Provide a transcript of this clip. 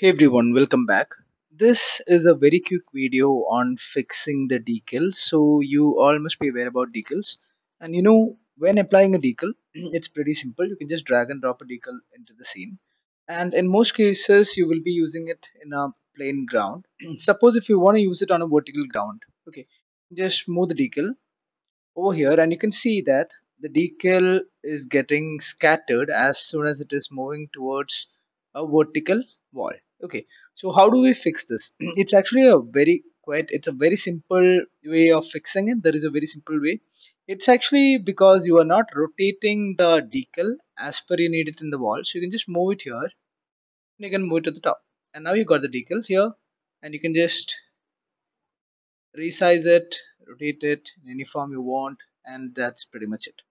Hey everyone, welcome back. This is a very quick video on fixing the decal. So you all must be aware about decals. And you know, when applying a decal, it's pretty simple. You can just drag and drop a decal into the scene. And in most cases, you will be using it in a plain ground. Suppose if you want to use it on a vertical ground, okay, just move the decal over here and you can see that the decal is getting scattered as soon as it is moving towards a vertical wall okay so how do we fix this? It's actually a very quite it's a very simple way of fixing it. There is a very simple way. It's actually because you are not rotating the decal as per you need it in the wall. So you can just move it here. And you can move it to the top. And now you got the decal here. And you can just resize it rotate it in any form you want. And that's pretty much it